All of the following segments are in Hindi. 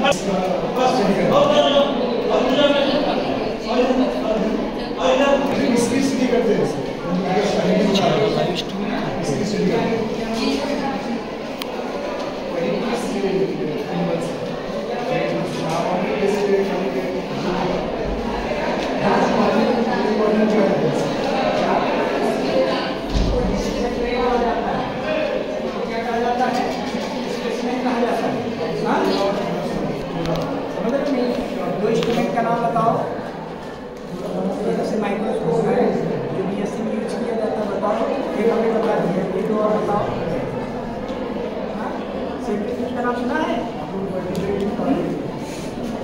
Thank you. नाम बताओ। जैसे माइक्रोस्कोप है, जो बी एस सी में यूज़ किया जाता है, बताओ। एक हमने बता दिया। ये दो और बताओ। हाँ? सुना है?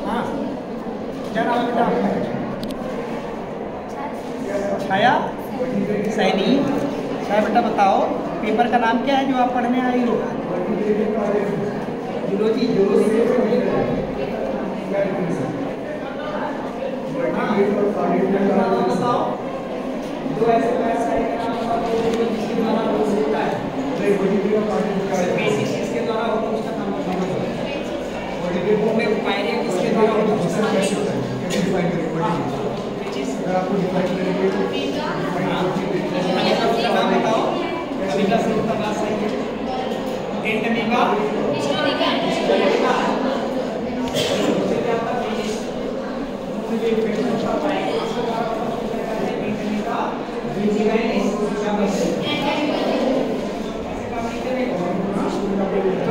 हाँ। क्या नाम बेटा छाया? सैनी। छाया बेटा बताओ पेपर का नाम क्या है जो आप पढ़ने आई हो? जूलॉजी जूलॉजी दो ऐसे इसके द्वारा हो सकता है बेसिस किसके द्वारा होता है उसका नाम बताना में पायरिया किसके द्वारा नाम आपको डिफाइन करेंगे का नाम बताओ अमीबा से उत्तर बात सही डेंट अमीबा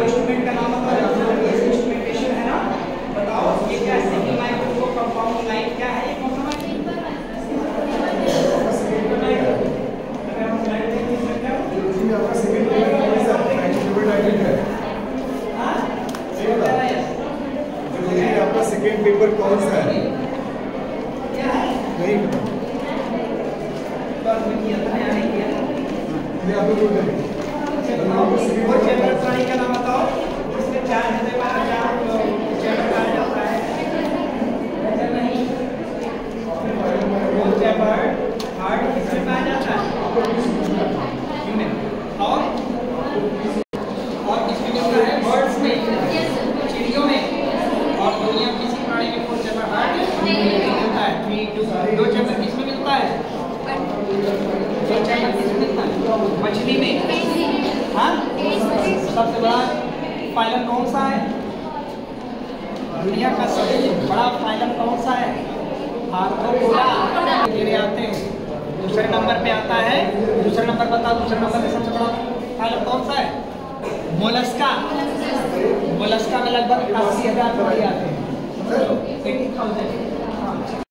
इंस्ट्रूमेंट का नाम बताओ इंस्ट्रूमेंटेशन है ना बताओ ये क्या है सिंगल माइक्रोस्कोप कंपाउंड लाइट क्या है ये कौन सा आपका सेकेंड पेपर कौन सा है? नहीं। मैं आपको बोल रही और चैप्टर प्राणी का नाम बताओ इसमें चार है बारह चार चैप्टर पाया जाता है ऐसा नहीं वो चैप्टर हार्ड किसमें पाया जाता है ह्यूमन और और किसमें मिलता है बर्ड्स में चिड़ियों में और दुनिया में किसी प्राणी में कौन चैप्टर हार्ड मिलता है थ्री टू दो चैप्टर किसमें मिलता है दो चैप्टर किसमें मिलता है मछली में हाँ सबसे बड़ा फाइलम कौन सा है? दुनिया का सबसे बड़ा फाइलम कौन सा है? आते हैं। दूसरे नंबर पे आता है। दूसरे नंबर बताओ, दूसरे नंबर पे सबसे बड़ा फाइलम कौन सा है? मोलस्का। मोलस्का में लगभग अस्सी हज़ार आते हैं।